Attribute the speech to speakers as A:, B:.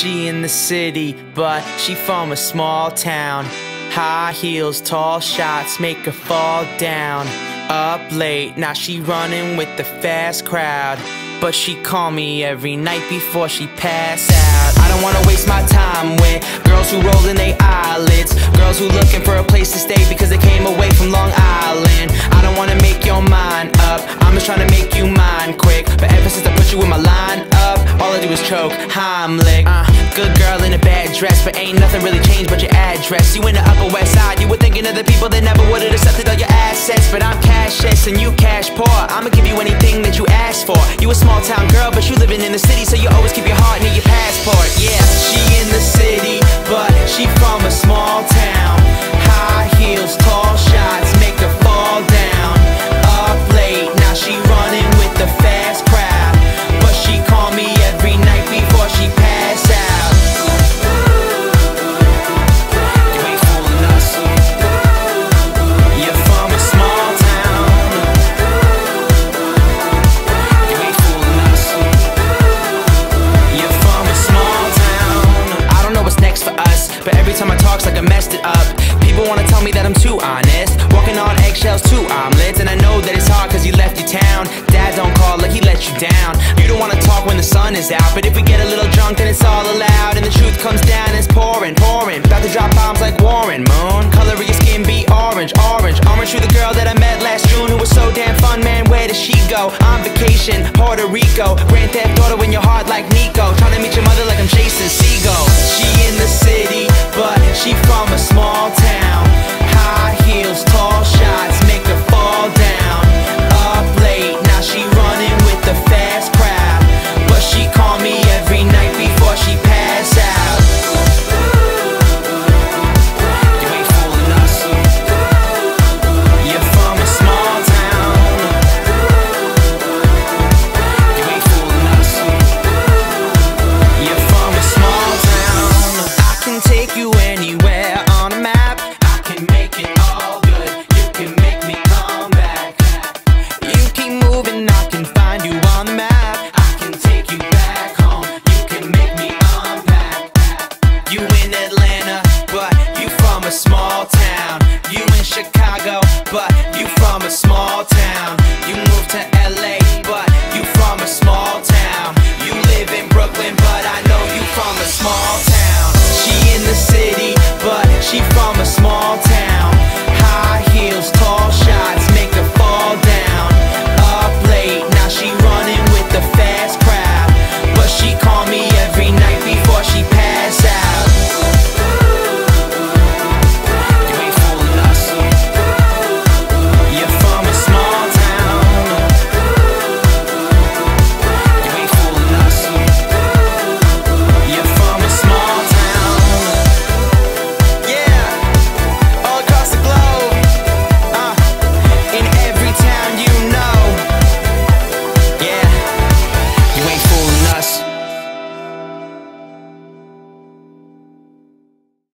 A: She in the city, but she from a small town. High heels, tall shots make her fall down. Up late, now she running with the fast crowd. But she call me every night before she pass out. I don't wanna waste my time with girls who roll in their eyelids. Girls who looking for a place to stay because they came away from Long Island. I don't wanna make your mind up, I'm just trying to make you mine quick. But ever since I put you in my line up, all I do is choke. Heimlich Good girl in a bad dress, but ain't nothing really changed but your address. You in the upper west side, you were thinking of the people that never would've accepted all your assets But I'm cashless and you cash poor, I'ma give you anything that you ask for. You a small town girl, but you living in the city, so you always keep your heart near your passport. Yeah, she in wanna tell me that I'm too honest, walking on eggshells, two omelets, and I know that it's hard cause you left your town. Dad don't call like he let you down. You don't wanna talk when the sun is out, but if we get a little drunk, then it's all allowed, and the truth comes down, it's pouring, pouring. About to drop bombs like Warren Moon. Color of your skin be orange, orange, orange. You the girl that I met last June who was so damn fun, man. Where does she go? On vacation, Puerto Rico. Grand Theft Auto in your heart like Nico. Tryna Chicago.